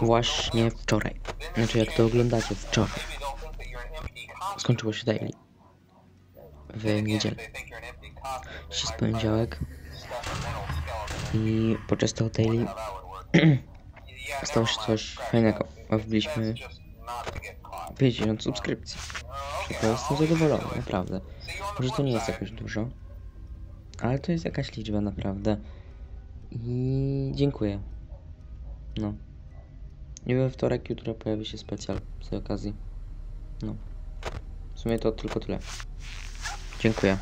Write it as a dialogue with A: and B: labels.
A: Właśnie wczoraj. Znaczy jak to oglądacie wczoraj. Skończyło się daily. W niedzielę. Dziś poniedziałek. I podczas tego daily stało się coś fajnego. Wbiliśmy 50 subskrypcji. Tylko jestem zadowolony, naprawdę. Może to nie jest jakoś dużo. Ale to jest jakaś liczba, naprawdę. I dziękuję. No. I we wtorek, jutro pojawi się specjal z tej okazji. No. W sumie to tylko tyle. Dziękuję.